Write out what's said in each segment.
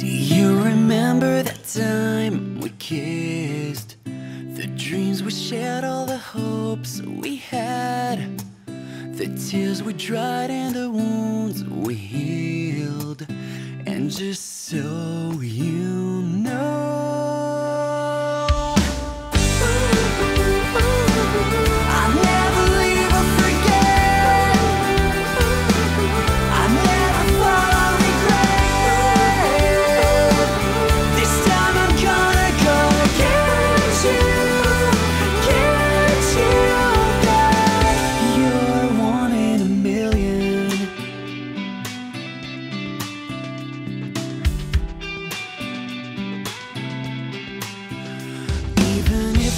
Do you remember that time we kissed? The dreams we shared, all the hopes we had. The tears we dried and the wounds we healed. And just so you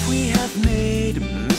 we have made.